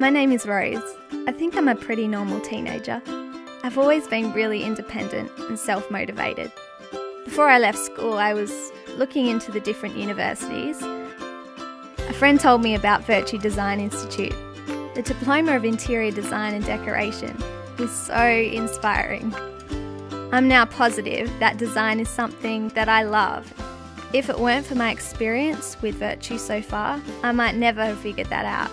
My name is Rose. I think I'm a pretty normal teenager. I've always been really independent and self motivated. Before I left school, I was looking into the different universities. A friend told me about Virtu Design Institute. The Diploma of Interior Design and Decoration is so inspiring. I'm now positive that design is something that I love. If it weren't for my experience with Virtu so far, I might never have figured that out.